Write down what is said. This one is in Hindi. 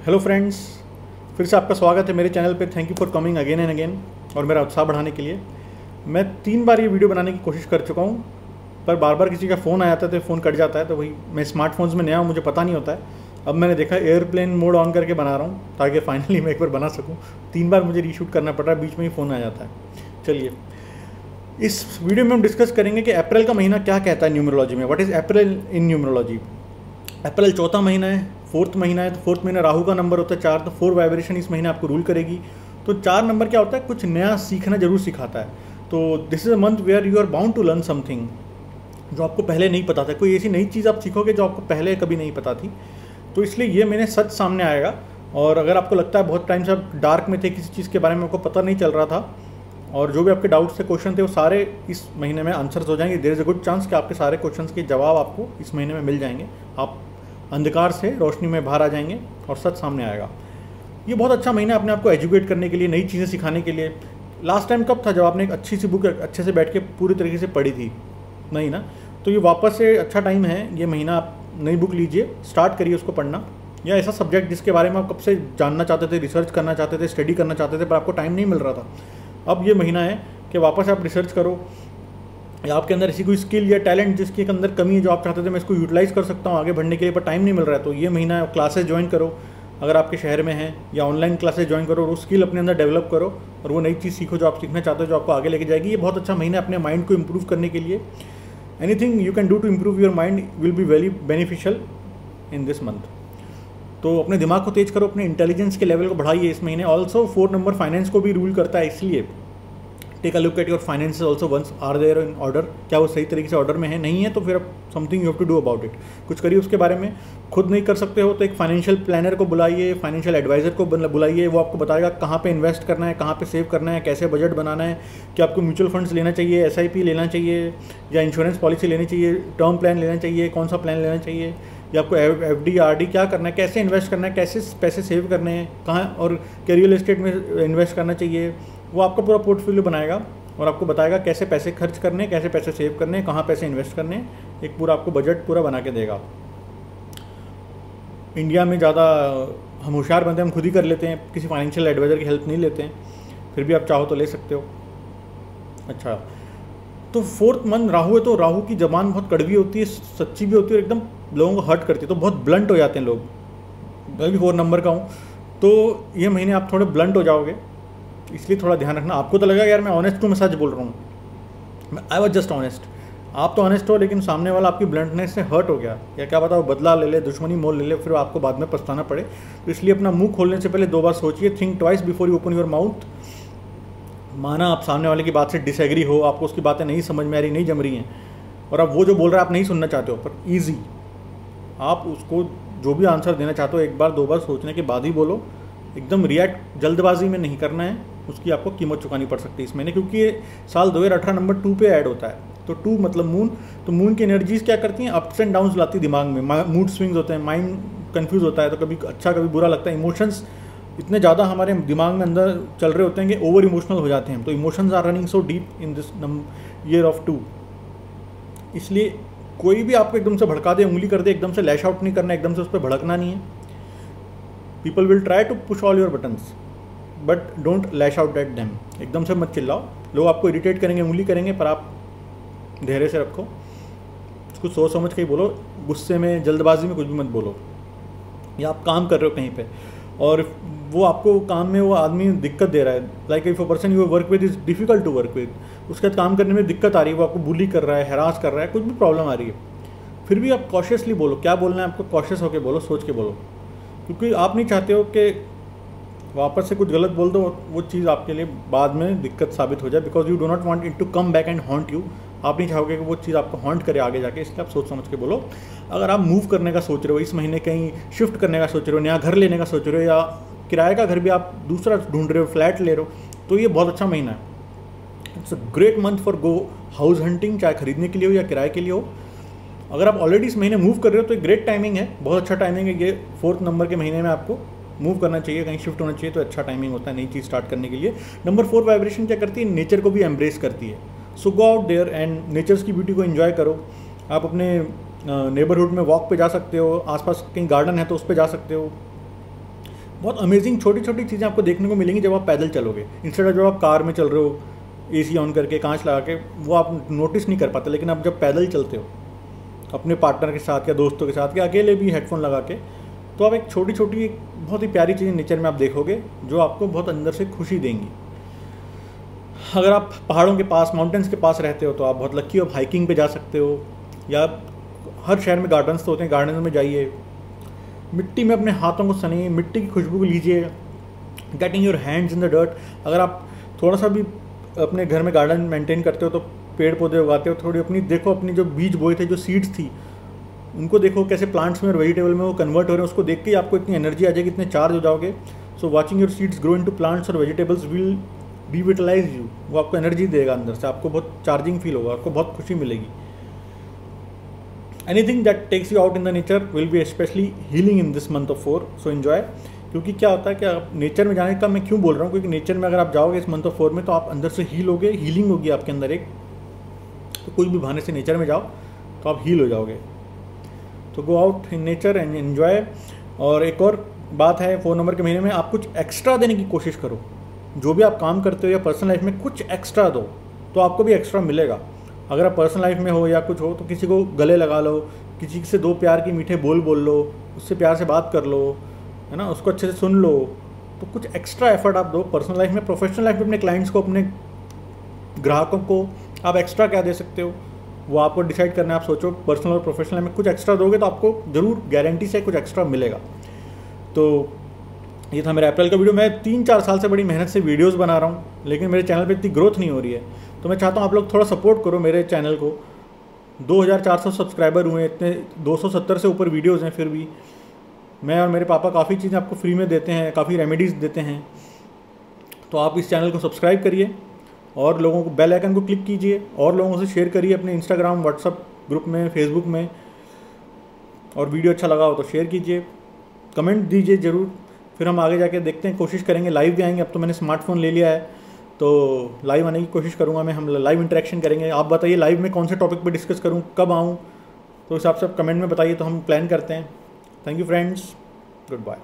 हेलो फ्रेंड्स फिर से आपका स्वागत है मेरे चैनल पे। Thank you for coming again and again और मेरा उत्साह बढ़ाने के लिए। मैं तीन बार ये वीडियो बनाने की कोशिश कर चुका हूँ, पर बार बार किसी का फ़ोन आ जाता है तो फ़ोन कट जाता है तो वही मैं स्मार्टफोन्स में नया हूँ, मुझे पता नहीं होता है। अब मैंने देखा एयरप्लेन मोड ऑन करके बना रहा हूँ, ताकि फाइनली मैं एक बार बना सकूँ। तीन बार मुझे रीशूट करना पड़ रहा है, बीच में ही फ़ोन आ जाता है। चलिए, इस वीडियो में हम डिस्कस करेंगे कि अप्रैल का महीना क्या कहता है न्यूमरोलॉजी में। What is April in numerology April चौथा महीना है फोर्थ महीना है तो फोर्थ महीना राहु का नंबर होता है चार तो फोर वाइब्रेशन इस महीने आपको रूल करेगी। तो चार नंबर क्या होता है? कुछ नया सीखना ज़रूर सिखाता है। तो this is a month where you are bound to learn something जो आपको पहले नहीं पता था। कोई ऐसी नई चीज़ आप सीखोगे जो आपको पहले कभी नहीं पता थी। तो इसलिए ये मैंने सच सामने आएगा। और अगर आपको लगता है बहुत टाइम से आप डार्क में थे, किसी चीज़ के बारे में आपको पता नहीं चल रहा था, और जो भी आपके डाउट्स थे क्वेश्चन थे, वो सारे इस महीने में आंसर्स हो जाएँगे। There is a good chance कि आपके सारे क्वेश्चन के जवाब आपको इस महीने में मिल जाएँगे। आप अंधकार से रोशनी में बाहर आ जाएँगे और सच सामने आएगा। ये बहुत अच्छा महीना अपने आप को एजुकेट करने के लिए, नई चीज़ें सिखाने के लिए। लास्ट टाइम कब था जब आपने एक अच्छी सी बुक अच्छे से बैठ के पूरी तरीके से पढ़ी थी? नहीं ना? तो ये वापस से अच्छा टाइम है, ये महीना आप नई बुक लीजिए स्टार्ट करिए उसको पढ़ना। या ऐसा सब्जेक्ट जिसके बारे में आप कब से जानना चाहते थे रिसर्च करना चाहते थे स्टडी करना चाहते थे, पर आपको टाइम नहीं मिल रहा था। अब ये महीना है कि वापस आप रिसर्च करो या आपके अंदर ऐसी कोई स्किल या टैलेंट जिसके अंदर कमी है जो आप चाहते थे, मैं इसको यूटिलाइज़ कर सकता हूँ, आगे बढ़ने के लिए पर टाइम नहीं मिल रहा है तो ये महीना क्लासेस ज्वाइन करो। अगर आपके शहर में है या ऑनलाइन क्लासेस ज्वाइन करो, और वो स्किल अपने अंदर डेवलप करो, और वो नई चीज़ सीखो जो आप सीखना चाहते हो, जो आपको आगे लेके जाएगी, ये बहुत अच्छा महीना अपने माइंड को इम्प्रूव करने के लिए। Anything you can do to improve your mind will be very beneficial in this month तो अपने दिमाग को तेज करो, अपने इंटेलिजेंस के लेवल को बढ़ाइए इस महीने। ऑल्सो फोर नंबर फाइनेंस को भी रूल करता है, इसलिए take a look at your finance also once are there in order क्या वो सही तरीके से ऑर्डर में है? नहीं है तो फिर अब something you have to do about it कुछ करिए उसके बारे में। खुद नहीं कर सकते हो तो एक फाइनेंशियल प्लानर को बुलाइए फाइनेंशियल एडवाइजर को बुलाइए। वो आपको बताएगा कहाँ पे इन्वेस्ट करना है, कहाँ पे सेव करना है, कैसे बजट बनाना है कि आपको म्यूचुअल फंड्स लेना चाहिए एस लेना चाहिए, या इंश्योरेंस पॉलिसी लेनी चाहिए टर्म प्लान लेना चाहिए, कौन सा प्लान लेना चाहिए, या आपको एफ़ डी आर डी क्या करना है, कैसे इन्वेस्ट करना है, कैसे पैसे सेव करने हैं, कहाँ और क्या रियल इस्टेट में इन्वेस्ट करना चाहिए वो आपका पूरा पोर्टफोलियो बनाएगा और आपको बताएगा कैसे पैसे खर्च करने, कैसे पैसे सेव करने, कहाँ पैसे इन्वेस्ट करने, एक पूरा आपको बजट पूरा बना के देगा। इंडिया में ज़्यादा हम होशियार बनते हैं, हम खुद ही कर लेते हैं, किसी फाइनेंशियल एडवाइज़र की हेल्प नहीं लेते हैं, फिर भी आप चाहो तो ले सकते हो। अच्छा तो फोर्थ मंथ राहु है तो राहु की जबान बहुत कड़वी होती है, सच्ची भी होती है और एकदम लोगों को हर्ट करती है तो बहुत ब्लंट हो जाते हैं लोग। मैं भी फोर नंबर का हूँ तो ये महीने आप थोड़े ब्लंट हो जाओगे। इसलिए थोड़ा ध्यान रखना। आपको तो लगा यार मैं ऑनेस्ट हूँ मैं सच बोल रहा हूँ? आई वॉज़ जस्ट ऑनेस्ट आप तो ऑनेस्ट हो, लेकिन सामने वाला आपकी ब्लंटनेस से हर्ट हो गया। या क्या बताओ बदला ले ले, दुश्मनी मोल ले ले, फिर आपको बाद में पछताना पड़े। तो इसलिए अपना मुँह खोलने से पहले दो बार सोचिए think twice before you open your mouth माना आप सामने वाले की बात से डिसएग्री हो, आपको उसकी बातें नहीं समझ में आ रही, नहीं जम रही हैं। और अब वो जो बोल रहे हैं, आप नहीं सुनना चाहते हो, पर ईजी आप उसको जो भी आंसर देना चाहते हो, एक बार, दो बार सोचने के बाद ही बोलो। एकदम रिएक्ट जल्दबाजी में नहीं करना है। उसकी आपको कीमत चुकानी पड़ सकती है इस महीने, क्योंकि ये साल दो हज़ार अठारह नंबर टू पे ऐड होता है। तो टू मतलब मून तो मून की एनर्जीज क्या करती हैं? अप्स एंड डाउन्स लाती दिमाग में। मूड स्विंग्स होते हैं माइंड कन्फ्यूज़ होता है तो कभी अच्छा कभी बुरा लगता है। इमोशंस इतने ज़्यादा हमारे दिमाग में अंदर चल रहे होते हैं कि ओवर इमोशनल हो जाते हैं तो emotions are running so deep in this year of two इसलिए कोई भी आपको एकदम से भड़का दे, उंगली कर दे, एकदम से लैश आउट नहीं करना, एकदम से उस पर भड़कना नहीं है। People will try to push all your buttons but don't lash out at them एकदम से मत चिल्लाओ। लोग आपको इरिटेट करेंगे, उंगली करेंगे, पर आप धैर्य से रखो। उसको सोच समझ के ही बोलो। गुस्से में, जल्दबाजी में कुछ भी मत बोलो। या आप काम कर रहे हो कहीं पे, और वो आपको काम में वो आदमी दिक्कत दे रहा है। Like if a person you work with is difficult to work with उसके बाद काम करने में दिक्कत आ रही है, वो आपको बुली कर रहा है हैरास कर रहा है, कुछ भी प्रॉब्लम आ रही है। फिर भी आप कॉशियसली बोलो। क्या बोलना है आपको? कॉशियस होकर बोलो, सोच के बोलो। क्योंकि आप नहीं चाहते हो कि वापस से कुछ गलत बोल दो, वो चीज़ आपके लिए बाद में दिक्कत साबित हो जाए because you do not want it to come back and haunt you आप नहीं चाहोगे कि वो चीज़ आपको हॉन्ट करे आगे जाके, इसलिए आप सोच समझ के बोलो। अगर आप मूव करने का सोच रहे हो, इस महीने कहीं शिफ्ट करने का सोच रहे हो, नया घर लेने का सोच रहे हो, या किराए का घर भी आप दूसरा ढूंढ रहे हो, फ्लैट ले रहे हो तो ये बहुत अच्छा महीना है। It's a great month for go house hunting चाहे खरीदने के लिए हो या किराए के लिए हो। अगर आप ऑलरेडी इस महीने मूव कर रहे हो तो एक ग्रेट टाइमिंग है, बहुत अच्छा टाइमिंग है, ये फोर्थ नंबर के महीने में आपको। मूव करना चाहिए, कहीं शिफ्ट होना चाहिए तो अच्छा टाइमिंग होता है, नई चीज़ स्टार्ट करने के लिए। नंबर फोर वाइब्रेशन क्या करती है? नेचर को भी एम्ब्रेस करती है। So go out there and natures की ब्यूटी को इन्जॉय करो। आप अपने नेबरहुड में वॉक पे जा सकते हो, आसपास कहीं गार्डन है तो उस पर जा सकते हो। बहुत अमेजिंग छोटी छोटी चीज़ें आपको देखने को मिलेंगी जब आप पैदल चलोगे। इंस्टेड जब आप कार में चल रहे हो एसी ऑन करके, कांच लगा के, वो आप नोटिस नहीं कर पाते। लेकिन आप जब पैदल चलते हो, अपने पार्टनर के साथ या दोस्तों के साथ या अकेले भी हेडफोन लगा के तो आप एक छोटी छोटी एक बहुत ही प्यारी चीज़ें नेचर में आप देखोगे, जो आपको बहुत अंदर से खुशी देंगी। अगर आप पहाड़ों के पास माउंटेन्स के पास रहते हो तो आप बहुत लक्की हो हाइकिंग पे जा सकते हो, या हर शहर में गार्डन्स तो होते हैं गार्डन में जाइए। मिट्टी में अपने हाथों को सनिए, मिट्टी की खुशबू को लीजिए। Getting your hands in the dirt अगर आप थोड़ा सा भी अपने घर में गार्डन मेंटेन करते हो तो पेड़ पौधे उगाते हो, थोड़ी अपनी, देखो अपनी जो बीज बोए थे, जो सीड्स थी उनको देखो कैसे प्लांट्स में और वेजिटेबल में वो कन्वर्ट हो रहे हैं, उसको देख के आपको इतनी एनर्जी आ जाएगी, इतने चार्ज हो जाओगे। So watching your seeds grow into plants और वेजिटेबल्स विल रिविटलाइज यू वो आपको एनर्जी देगा अंदर से, आपको बहुत चार्जिंग फील होगा, आपको बहुत खुशी मिलेगी। Anything that takes you out in the nature will be specially healing in this month of four so enjoy क्योंकि क्या होता है कि आप नेचर में जाने का मैं क्यों बोल रहा हूँ? क्योंकि नेचर में अगर आप जाओगे इस मंथ ऑफ़ फोर में तो आप अंदर से हील होगे हीलिंग होगी आपके अंदर एक। तो कोई भी बहाने से नेचर में जाओ तो आप हील हो जाओगे। तो go out in nature and enjoy और एक और बात है फ़ोन नंबर के महीने में आप कुछ एक्स्ट्रा देने की कोशिश करो। जो भी आप काम करते हो या पर्सनल लाइफ में कुछ एक्स्ट्रा दो तो आपको भी एक्स्ट्रा मिलेगा। अगर आप पर्सनल लाइफ में हो या कुछ हो तो किसी को गले लगा लो, किसी से दो प्यार की मीठे बोल बोल लो, उससे प्यार से बात कर लो, है ना, उसको अच्छे से सुन लो तो कुछ एक्स्ट्रा एफर्ट आप दो पर्सनल लाइफ में प्रोफेशनल लाइफ में अपने क्लाइंट्स को, अपने ग्राहकों को आप एक्स्ट्रा क्या दे सकते हो? वो आपको डिसाइड करना है, आप सोचो पर्सनल और प्रोफेशनल में कुछ एक्स्ट्रा दोगे तो आपको ज़रूर गारंटी से कुछ एक्स्ट्रा मिलेगा। तो ये था मेरा अप्रैल का वीडियो मैं तीन चार साल से बड़ी मेहनत से वीडियोस बना रहा हूँ, लेकिन मेरे चैनल पे इतनी ग्रोथ नहीं हो रही है। तो मैं चाहता हूँ आप लोग थोड़ा सपोर्ट करो मेरे चैनल को। 2400 सब्सक्राइबर हुए इतने 270 से ऊपर वीडियोज़ हैं फिर भी। मैं और मेरे पापा काफ़ी चीज़ें आपको फ्री में देते हैं, काफ़ी रेमेडीज़ देते हैं। तो आप इस चैनल को सब्सक्राइब करिए। और लोगों को बेल आइकन को क्लिक कीजिए और लोगों से शेयर करिए अपने इंस्टाग्राम व्हाट्सअप ग्रुप में फेसबुक में। और वीडियो अच्छा लगा हो तो शेयर कीजिए। कमेंट दीजिए ज़रूर। फिर हम आगे जाके देखते हैं, कोशिश करेंगे। लाइव भी आएँगे। अब तो मैंने स्मार्टफ़ोन ले लिया है। तो लाइव आने की कोशिश करूँगा मैं। हम लाइव इंटरेक्शन करेंगे। आप बताइए लाइव में कौन से टॉपिक पर डिस्कस करूँ? कब आऊँ? तो हिसाब से आप कमेंट में बताइए तो हम प्लान करते हैं। Thank you friends goodbye